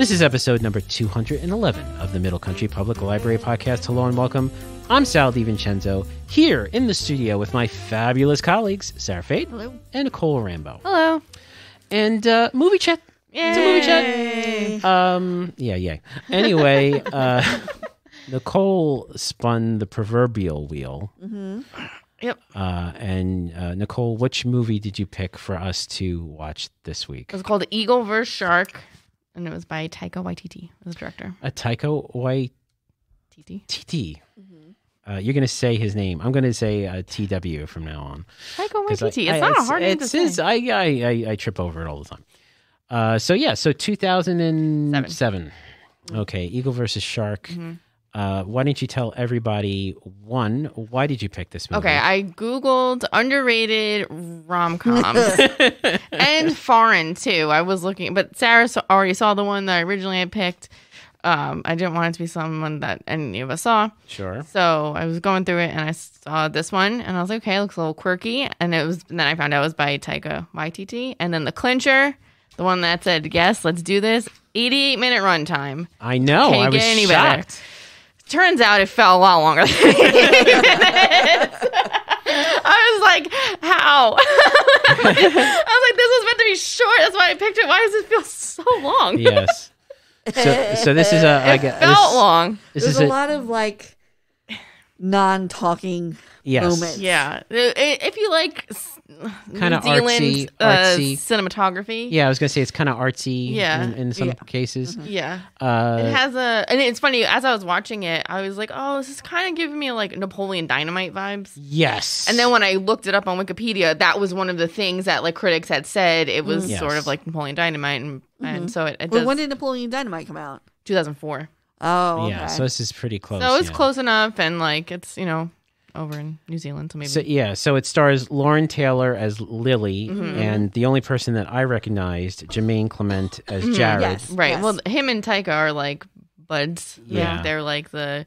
This is episode number 211 of the Middle Country Public Library podcast. Hello and welcome. I'm Sal DiVincenzo, here in the studio with my fabulous colleagues, Sarah Fate Hello. and Nicole Rambo. Hello. And uh, movie chat. Yay. It's a movie chat. Um, yeah, yeah. Anyway, uh, Nicole spun the proverbial wheel. Yep. Uh, and uh, Nicole, which movie did you pick for us to watch this week? It was called Eagle vs. Shark, and it was by Taika Waititi as director. A Taika Waititi. TT. Uh, you're going to say his name. I'm going to say uh, TW from now on. Taika 'Cause I- Waititi. I- It's not a hard name to it's say. his- I, I, I, I trip over it all the time. Uh, so yeah, so 2007. Okay, Eagle versus Shark. Mm-hmm. Uh, why don't you tell everybody one? Why did you pick this movie? Okay, I googled underrated rom coms and foreign too. I was looking, but Sarah already saw the one that I originally had picked. Um, I didn't want it to be someone that any of us saw, sure. so I was going through it and I saw this one and I was like, okay, it looks a little quirky. And it was, and then I found out it was by Taika Waititi. And then the clincher, the one that said, yes, let's do this, 88 minute runtime. I know. Can't I was any better. Turns out it fell a lot longer than 88 minutes. I was like, how? I was like, this was meant to be short. That's why I picked it. Why does it feel so long? Yes. So, so this is a. I It guess, felt this, long. this There's is a, a, lot of like non-talking yes. moments. Yeah. I- I- If you like Kinda New Zealand artsy- uh, artsy. cinematography. Yeah, I was gonna say it's kind of artsy. Yeah. In, in some Yeah. cases. Yeah. Uh, It has a, and it's funny, as I was watching it, I was like, oh, this is kind of giving me like Napoleon Dynamite vibes. yes. And then when I looked it up on Wikipedia, that was one of the things that like critics had said. It was Yes. sort of like Napoleon Dynamite, and, and so it, it Well, when did Napoleon Dynamite come out? 2004. Oh, okay. yeah, so this is pretty close. so it's yeah. close enough, and like it's you know over in New Zealand, so maybe. So yeah, so it stars Loren Taylor as Lily, Mm-hmm. and the only person that I recognized, Jemaine Clement as Mm-hmm. Jared. Yes. right. Well, him and Taika are like buds. Yeah. they're like the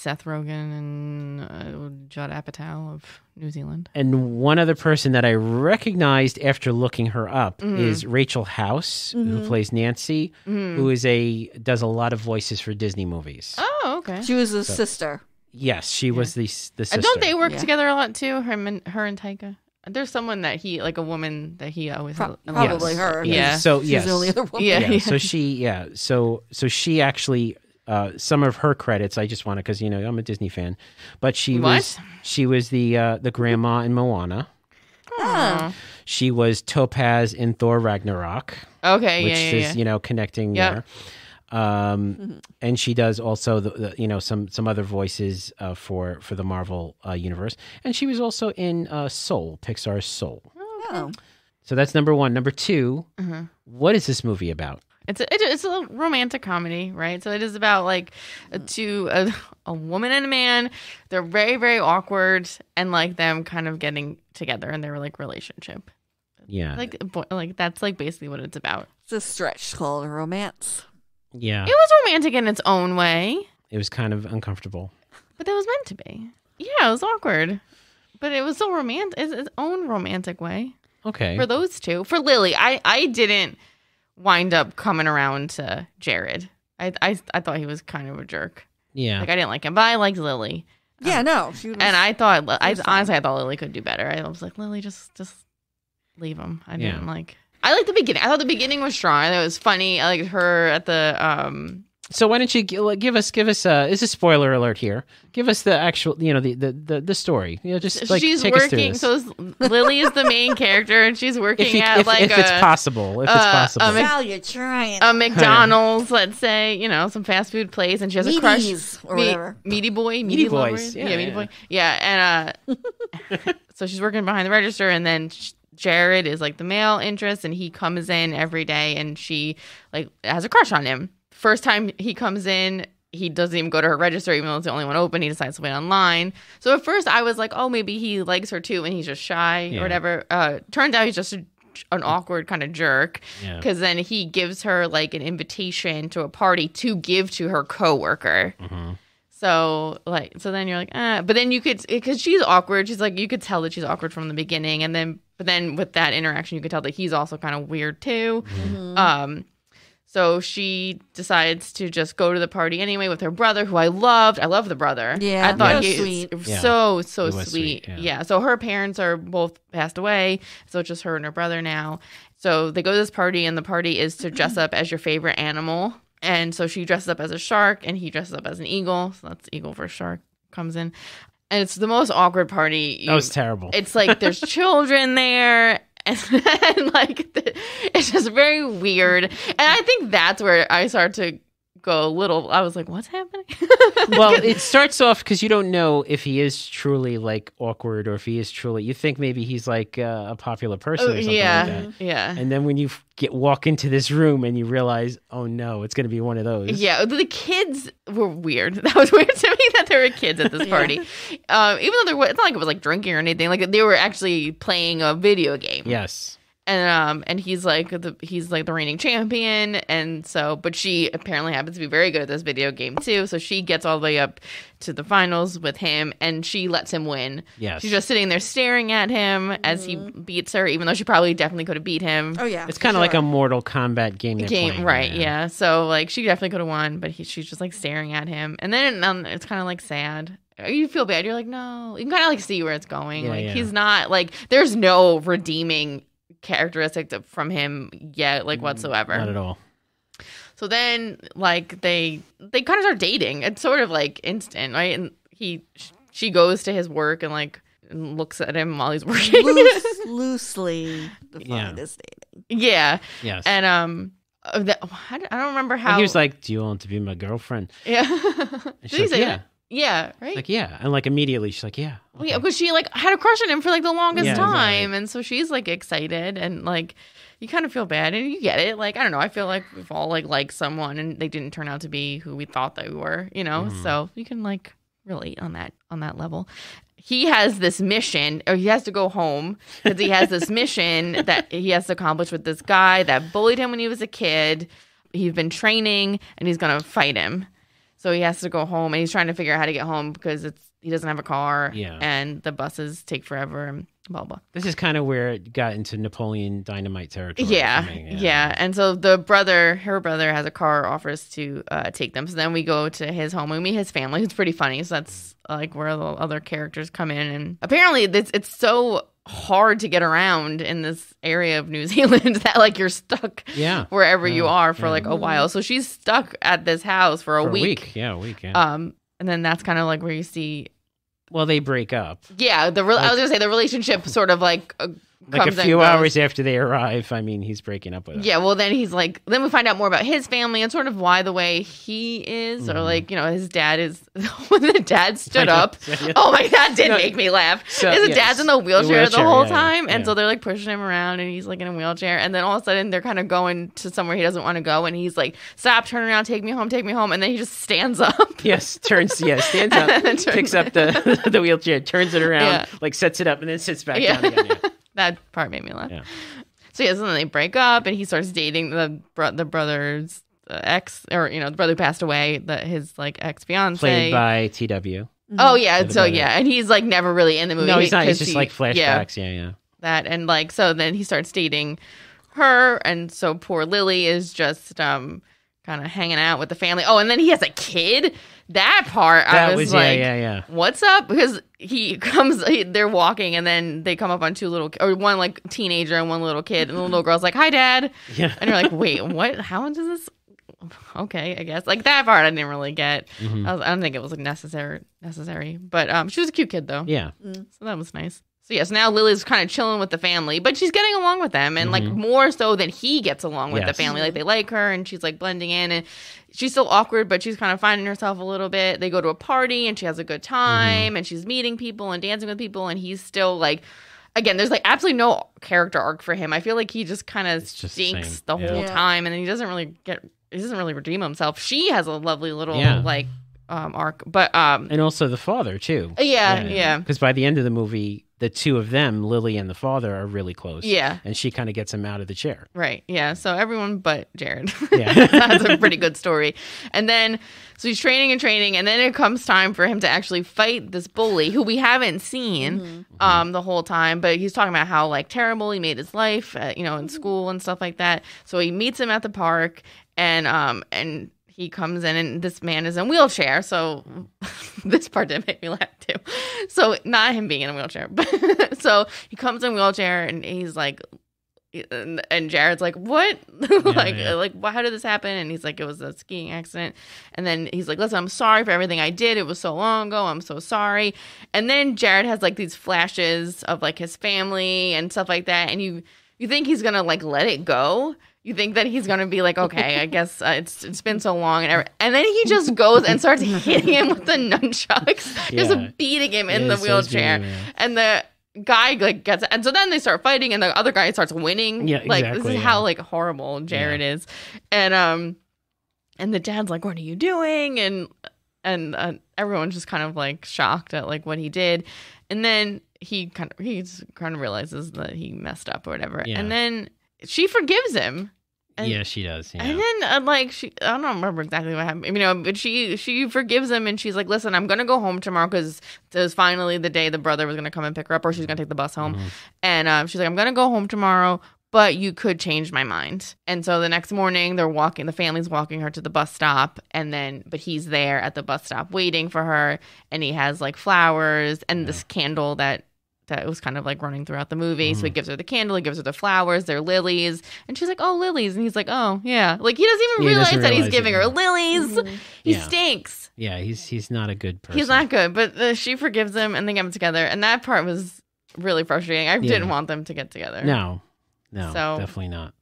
Seth Rogen and uh, Judd Apatow of New Zealand. And one other person that I recognized after looking her up Mm-hmm. is Rachel House, who plays Nancy, who is a does a lot of voices for Disney movies. Oh, okay. She was a sister. Yes, she was the s- the sister. don't they work Yeah. together a lot too? Her and her and Taika. There's someone that he like a woman that he always Pro- probably Yes. her. Yeah. So She's the only other woman. Yeah. yeah. So she, yeah. So so she actually, uh, some of her credits. I just want to because you know I'm a Disney fan, but she What? was she was the uh, the grandma in Moana. Oh. She was Topaz in Thor Ragnarok, Okay, which yeah, yeah, is yeah. you know connecting Yep. there. Um, and she does also the, the you know some some other voices uh, for for the Marvel uh, universe, and she was also in uh, Soul, Pixar's Soul. Oh. So that's number one. Number 2 Mm-hmm. what is this movie about? It's a, it's a romantic comedy, right? So it is about like a two a, a woman and a man. They're very very awkward, and like them kind of getting together in their like relationship. Yeah, Like bo- like that's like basically what it's about. It's a stretch called a romance. yeah. It was romantic in its own way, It was kind of uncomfortable. but that was meant to be. Yeah, it was awkward, but it was so romantic. It's its own romantic way. Okay. for those two. For Lily, I I didn't wind up coming around to Jared. I I, I thought he was kind of a jerk. yeah. Like I didn't like him, but I liked Lily, Yeah, no. She was, and I thought I was fine. honestly I thought Lily could do better. I was like Lily, just just leave him. I didn't like. I liked the beginning. I thought the beginning was strong. I thought it was funny. I liked her at the um. So why don't you give us give us uh this is spoiler alert here. Give us the actual you know the the the, the story. You know just like she's take us working. this. So Lily is the main character, and she's working if, you, at if, like if a, it's possible, if it's uh, possible. um, Sal, you're trying. a McDonald's, let's say, you know, some fast food place, and she has a crush. Meaties or Me- whatever. Meaty boy, meaty, Meaty boys, yeah, yeah, meaty boy, yeah. And uh, so she's working behind the register, and then sh- Jared is like the male interest, and he comes in every day, and she like has a crush on him. First time he comes in, he doesn't even go to her register, even though it's the only one open. He decides to wait online. So at first, I was like, oh, maybe he likes her too, and he's just shy Yeah. or whatever. Uh, turns out he's just a, an awkward kind of jerk yeah. because then he gives her like an invitation to a party to give to her coworker. Mhm. So like, so then you're like, ah, but then you could because she's awkward. She's like, you could tell that she's awkward from the beginning, and then but then with that interaction, you could tell that he's also kind of weird too. Mm-hmm. Um, So she decides to just go to the party anyway with her brother, who I loved. I love the brother. Yeah, I thought he he was was sweet. Yeah. so so He sweet. sweet, yeah. yeah. So her parents are both passed away, so it's just her and her brother now. So they go to this party, and the party is to dress up as your favorite animal. And so she dresses up as a shark, and he dresses up as an eagle. So that's eagle versus shark comes in, and it's the most awkward party. That was you- terrible. it's like there's children there and, like the, it's just very weird. And i think that's where i start to go a little i was like what's happening well, it starts off because you don't know if he is truly like awkward or if he is truly. You think maybe he's like uh, a popular person Oh, or something yeah like that. yeah And then when you get walk into this room and you realize, oh no, it's going to be one of those. yeah the kids were weird that was weird to me that there were kids at this party um, even though there was it's not like it was like drinking or anything like they were actually playing a video game Yes. And um and he's like the he's like the reigning champion. And so but she apparently happens to be very good at this video game too. So she gets all the way up to the finals with him and she lets him win. Yes. she's just sitting there staring at him as he beats her even though she probably definitely could have beat him. Oh yeah, It's kind of like a Mortal Kombat game. game playing, right yeah. so like she definitely could have won but he, she's just like staring at him. And then um, it's kind of like sad. You feel bad? You're like no. You can kind of like see where it's going. Yeah, like yeah. he's not like there's no redeeming characteristic to- from him yet like whatsoever Not at all. so then like they they kind of start dating it's sort of like instant right and he she goes to his work and like and looks at him while he's working Loose, loosely defined Yeah. as dating. yeah Yes. and um that, I don't I don't remember And how he was like, "Do you want to be my girlfriend?" Yeah. Did she's he like, say "Yeah." that? Yeah, right? Like, yeah, and like immediately she's like, "Yeah." Well, yeah, because she like had a crush on him for like the longest Yeah, exactly. time, and so she's like excited and like you kind of feel bad and you get it. Like I don't know, I feel like we've all like liked someone and they didn't turn out to be who we thought that they were, you know. Mhm. So you can like relate on that on that level. He has this mission, or he has to go home because he has this mission that he has to accomplish with this guy that bullied him when he was a kid. He's been training and he's gonna fight him. So he has to go home and he's trying to figure out how to get home because it's he doesn't have a car. Yeah. And the buses take forever and blah blah. This is kind of where it got into Napoleon Dynamite territory. Yeah, me, yeah, And so the brother, her brother, has a car, offers to uh, take them. So then we go to his home. We meet his family. It's pretty funny. So that's like where the other characters come in. And apparently, it's it's so hard to get around in this area of New Zealand that like you're stuck Yeah. wherever you are for yeah. like a while. So she's stuck at this house for a, For week. Yeah, a week. Yeah. Um, and then that's kind of like where you see, well, they break up. yeah, the re- I was gonna say the relationship sort of like uh, Like a few hours after they arrive, I mean, he's breaking up with her. Yeah, well, then he's like, then we find out more about his family and sort of why the way he is, or Mhm. like, you know, his dad is. when the dad stood up, oh my god, did No, make me laugh. so, His yes, dad's in the the wheelchair the, whole yeah, yeah, time, and yeah. so they're like pushing him around, and he's like in a wheelchair, and then all of a sudden they're kind of going to somewhere he doesn't want to go, and he's like, "Stop, turn around, take me home, take me home," and then he just stands up. Yes, turns. Yeah, stands up, Turns picks up the the wheelchair, turns it around, Yeah. like sets it up, and then sits back Yeah. down again. Yeah. that part made me laugh. Yeah. So yeah, so then they break up, and he starts dating the bro- the brother's uh, ex, or you know, the brother who passed away, the his like ex fiance. Played by T.W. Oh yeah, so brother. yeah, and he's like never really in the movie. No, he's not. He's just he- like Yeah, flashbacks. Yeah, yeah. that and like so then he starts dating her, and so poor Lily is just um kind of hanging out with the family. Oh, and then he has a kid. That part That I was, was, like, yeah, yeah, yeah. what's up? Because he comes, he, they're walking, and then they come up on two little, or one like teenager and one little kid, and the little girl's like, "Hi, dad," Yeah. and you're like, "Wait, what? How does this?" Okay, I guess like that part I didn't really get. Mhm. I, was, I don't think it was like necessary, necessary, but um, she was a cute kid though, Yeah. so that was nice. So yes, now Lily's kind of chilling with the family, but she's getting along with them, and like Mhm. more so than he gets along with the family. Like they like her, and she's like blending in, and she's still awkward, but she's kind of finding herself a little bit. They go to a party, and she has a good time, and she's meeting people and dancing with people, and he's still like. Again, there's like absolutely no character arc for him. I feel like he just kind of It's just the stinks the, Yeah. whole Yeah. time, and then he doesn't really get. He doesn't really redeem himself. She has a lovely little Yeah. like um arc, but um And also the father too. yeah, yeah. Because by the end of the movie, the two of them, Lily and the father, are really close. Yeah. and she kind of gets him out of the chair. Right. Yeah. So everyone but Jared. Yeah. That's a pretty good story. And then, so he's training and training, and then it comes time for him to actually fight this bully who we haven't seen um, the whole time. But he's talking about how like terrible he made his life, uh, you know, in school and stuff like that. So he meets him at the park, and um, and he comes in, and this man is in a wheelchair. So this part did make me laugh too. So not him being in a wheelchair, but so he comes in a wheelchair, and he's like and, and Jared's like, "What? like, yeah. like, why, how did this happen?" And he's like, "It was a skiing accident." And then he's like, "Listen, I'm sorry for everything I did. It was so long ago. I'm so sorry." And then Jared has like these flashes of like his family and stuff like that, and you you think he's gonna like let it go. You think that he's gonna be like, "Okay, I guess uh, it's it's been so long," and every- and then he just goes and starts hitting him with the nunchucks, Yeah. just beating him in Yeah, the he starts beating wheelchair yeah. and the guy like gets and so then they start fighting and the other guy starts winning Yeah, like this is yeah. how like horrible jared is and um and the dad's like what are you doing and and uh, everyone's just kind of like shocked at like what he did and then he kind of he kind of realizes that he messed up or whatever Yeah. and then she forgives him and- yeah, she does. Yeah. and then uh, like she, I don't remember exactly what happened. You know, but she she forgives him and she's like, "Listen, I'm gonna go home tomorrow because it was finally the day the brother was gonna come and pick her up, or she's gonna take the bus home." Mhm. And um, she's like, "I'm gonna go home tomorrow." But you could change my mind. And so the next morning, they're walking, the family's walking her to the bus stop. And then, but he's there at the bus stop waiting for her. And he has like flowers and this candle that that was kind of like running throughout the movie. So he gives her the candle, he gives her the flowers, they're lilies. And she's like, oh, lilies. And he's like, oh, yeah. Like he doesn't even Yeah, he realize doesn't that he's realize it, giving her yeah. lilies. He Yeah. stinks. yeah, he's he's not a good person. He's not good. But uh, she forgives him and they get together. And that part was really frustrating. I didn't want them to get together. No, no, So- definitely not.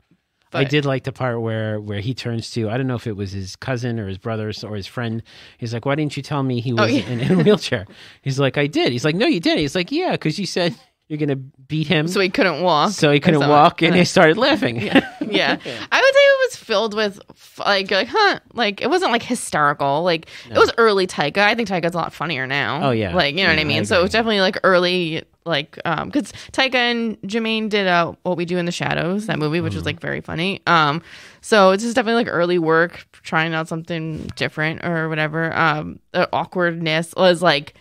But I did like the part where where he turns to I don't know if it was his cousin or his brother or his friend. He's like, "Why didn't you tell me he oh, was Oh, yeah. in, in a wheelchair?" He's like, "I did." He's like, "No, you didn't." He's like, "Yeah, because you said you're gonna beat him, So he couldn't walk. so he couldn't walk," and he started laughing. yeah. yeah. I would say was filled with like like huh like it wasn't like hysterical like it was early Taika. I think Taika's a lot funnier now. Oh, yeah. like you know what Yeah, I I mean. so it was definitely like early like um because Taika and Jemaine did uh what we do in the shadows that movie which was Mm-hmm. like very funny. Um, so it's just definitely like early work trying out something different or whatever. Um, the awkwardness was like.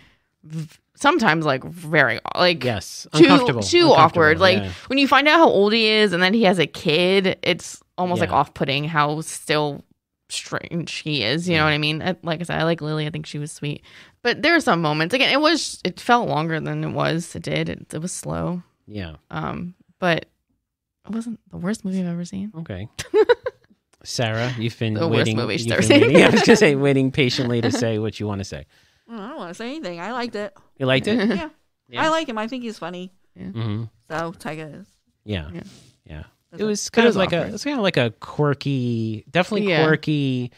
v- Sometimes like very like yes, too too awkward. Like yeah. when you find out how old he is and then he has a kid, it's almost like off putting how still strange he is. You know what I mean? I- Like I said, I like Lily. I think she was sweet, but there are some moments. Again, it was it felt longer than it was. It did. It, it was slow. yeah, Um, but it wasn't the worst movie I've ever seen. okay. Sarah, you've been The worst waiting. movie she's you've ever been seen. waiting- I was gonna say waiting patiently to say what you want to say. I don't want to say anything. I liked it. You liked it? Yeah. Yeah. I like him. I think he's funny. hmm So Taika is. Yeah. Yeah. Yeah. That's It it. was kind It of was like a it's kind of like a quirky, definitely Yeah. quirky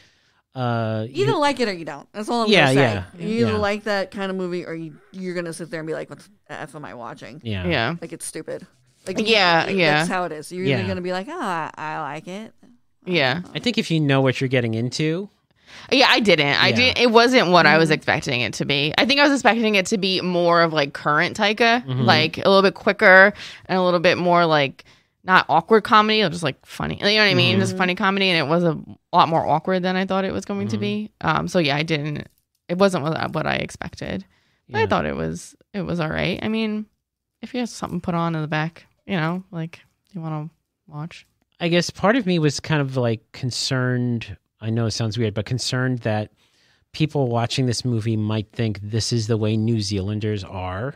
uh You either like it or you don't. That's all I'm Yeah, gonna say. yeah, You either yeah. like that kind of movie or you, you're gonna sit there and be like, "What the f am I watching?" yeah. Yeah. Like it's stupid. Like Yeah, like, yeah. That's how it is. You're Yeah. either gonna be like, "Oh, I, I like it." Yeah. I think if you know what you're getting into, Yeah, I didn't. I Yeah. didn't. It wasn't what Mm-hmm. I was expecting it to be. I think I was expecting it to be more of like current Taika, Mhm. like a little bit quicker and a little bit more like not awkward comedy, it was just like funny. You know what I mean? Mhm. Just funny comedy, and it was a lot more awkward than I thought it was going to Mhm. be. Um, so yeah, I didn't. It wasn't what, I expected. But I thought it was. It was all right. I mean, if you have something put on in the back, you know, like you want to watch. I guess part of me was kind of like concerned. I know it sounds weird, but concerned that people watching this movie might think this is the way New Zealanders are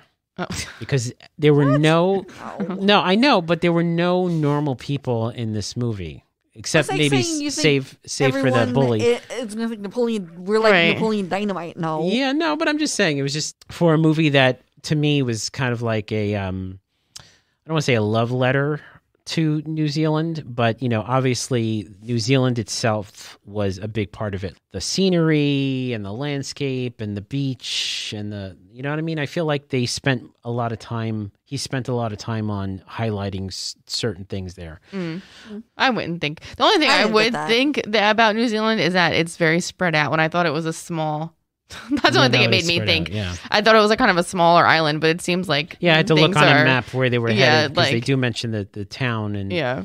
Oh. because there were no No. no, I know, but there were no normal people in this movie except like maybe saying you s- think save save for the bully. i- it's gonna Napoleon. We're like Right. Napoleon Dynamite. No. Yeah, no, but I'm just saying it was just for a movie that to me was kind of like a um I don't want to say a love letter to New Zealand, but you know, obviously New Zealand itself was a big part of it. The scenery and the landscape and the beach and the you know what I mean? I feel like they spent a lot of time he spent a lot of time on highlighting s- certain things there. Mm. I wouldn't think. The only thing I I, would that. think that about New Zealand is that it's very spread out. When I thought it was a small That's the only thing it made me think. out, yeah. I thought it was like kind of a smaller island, but it seems like Yeah, I had to look on are- a map where they were Yeah, headed because they do mention the, the town and Yeah,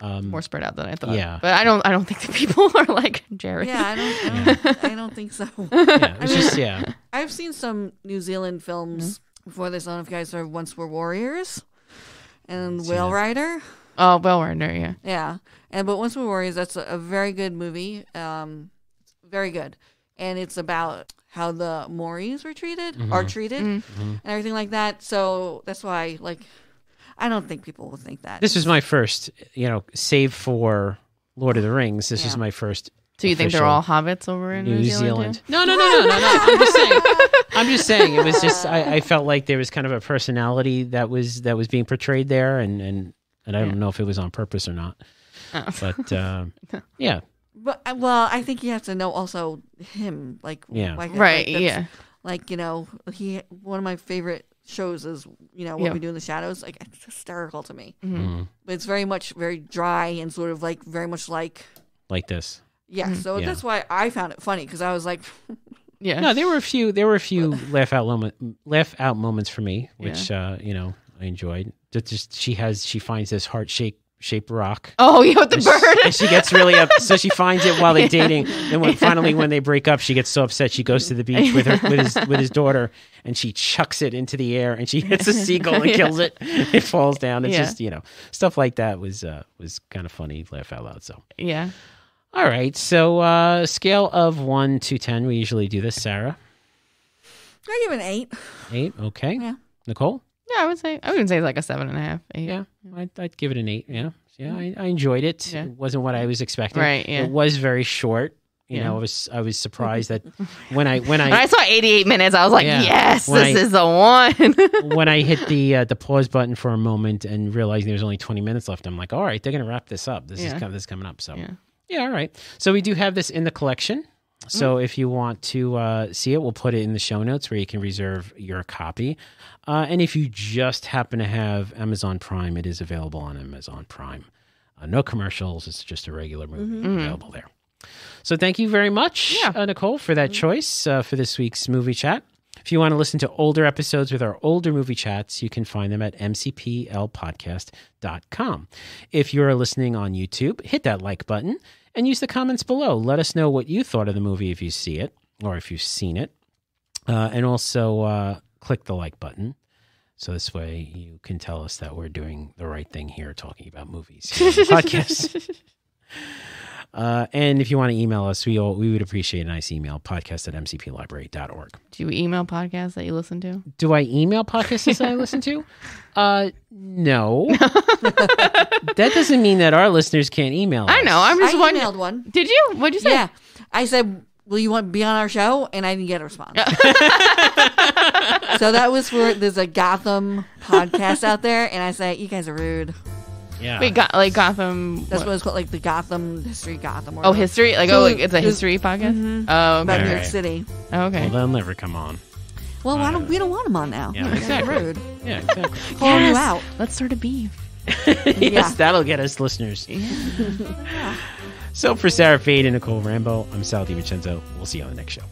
um, more spread out than I thought. Yeah. but I don't. I don't think the people are like Jared. Yeah, I don't. I don't, I don't think so. yeah, it I mean- just yeah. I've seen some New Zealand films Mm-hmm. before this. I don't know if you guys are Once Were Warriors and see Whale. Rider. Oh, Whale Rider, Yeah. Yeah, and but Once Were Warriors, that's a, a very good movie. Um, very good, and it's about how the Maoris were treated, are treated, Mm-hmm. and everything like that. So that's why, like, I don't think people will think that. This was my first, you know, save for Lord of the Rings. This is Yeah. my first. So you think they're all hobbits over in New, Zealand? too? No, no, no, no, no, no. I'm just saying. I'm just saying. It was just I, I felt like there was kind of a personality that was that was being portrayed there, and and and I don't Yeah. know if it was on purpose or not. Oh. But um, yeah, But uh, well, I think you have to know also him, like, Yeah. like, Right. like that's- yeah. like you know, he one of my favorite shows is you know what Yeah. we do in the shadows. Like, it's hysterical to me. Mm-hmm. mm, But it's very much very dry and sort of like very much like like this. yeah. So Yeah. that's why I found it funny because I was like, Yeah. No, there were a few. There were a few laugh out moment, laugh out moments for me, which uh, you know I enjoyed. Just, just she has she finds this heart shaped shaped rock. Oh, yeah, with the And she- bird. and she gets really up. So she finds it while they're dating. And when finally, when they break up, she gets so upset. She goes to the beach with her with his with his daughter, and she chucks it into the air, and she hits a seagull and Yeah. kills it. It falls down. It's Yeah. just you know stuff like that was uh, was kind of funny. Laugh out loud. So yeah. all right. So uh, scale of one to ten. We usually do this. Sarah, I give it an eight. eight. Okay. Yeah. Nicole. Yeah, I would say I wouldn't say it's like a seven and a half. Eight. Yeah, I'd, I'd give it an eight. Yeah, yeah, I, I enjoyed it. Yeah. It wasn't what I was expecting. Right, yeah. It was very short. You Yeah. know, I was I was surprised that when I when When I I saw 88 minutes, I was like, Yeah. yes, When this I- is the one. when I hit the uh, the pause button for a moment and realizing there's only 20 minutes left, I'm like, all right, they're gonna wrap this up. This is this is coming up. So Yeah. yeah, all right. So we do have this in the collection. So Mm. if you want to uh, see it, we'll put it in the show notes where you can reserve your copy. Uh, and if you just happen to have Amazon Prime, it is available on Amazon Prime. Uh, no commercials. It's just a regular movie available there. So thank you very much, Yeah. uh, Nicole, for that choice uh, for this week's movie chat. If you want to listen to older episodes with our older movie chats, you can find them at mcplpodcast.com. If you're listening on YouTube, hit that like button and use the comments below. Let us know what you thought of the movie if you see it or if you've seen it. Uh, and also uh, click the like button. So this way you can tell us that we're doing the right thing here, talking about movies. Uh, and if you want to email us, we all, we would appreciate a nice email, podcast at mcplibrary.org. Do you email podcasts that you listen to? Do I email podcasts that I listen to? Uh, no. that doesn't mean that our listeners can't email us. I know. I'm I just wondering. emailed one. Did you? What'd you say? Yeah, I said, "Will you want to be on our show?" And I didn't get a response. so that was for there's a Gotham podcast out there, and I said, "You guys are rude." Yeah. We got like Gotham. That's what- what it's called, like the Gotham History Gotham. Or oh, whatever. history. Like So oh, like, it's a history podcast. Mhm. Oh, about okay. New York Alright. City. Oh, okay. well, they'll never come on. Well, why don't we don't want them on now? Yeah, You exactly. rude. Yeah, exactly. Calling Yes. you out. Let's start a beef. yes, Yeah. that'll get us listeners. yeah. So for Sarah Fade and Nicole Rambo, I'm Sal DiVincenzo. We'll see you on the next show.